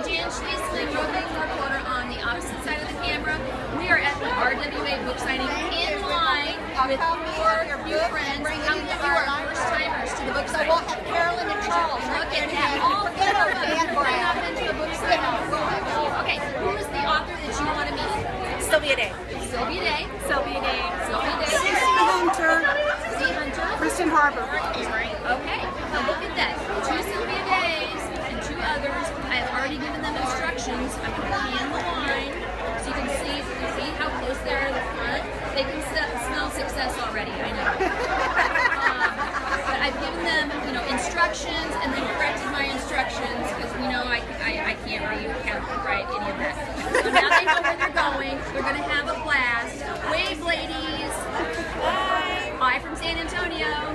Hi, Jan Schliesman, roving reporter on the opposite side of the camera. We are at the RWA book signing in line with four new friends. How many of you are first timers to the book So signing? we'll have Carolyn and Charles. Look at that. All Forget four our of them band coming up into the book signing. Okay, who is the author that you want to meet? Sylvia Day. Sylvia Day. Sylvia Day. Sylvia Day. Cece Hunter, Steve Hunter. Kristen Harper. Okay, now look at that. given them instructions. I'm going to pan the wine so you can see, you can see how close they are to the front. They can smell success already, I know. um, but I've given them, you know, instructions and they corrected my instructions because we know I, I, I can't read, count, write any of that. So now they know where they're going. They're going to have a blast. Wave, ladies. Bye. Bye from San Antonio.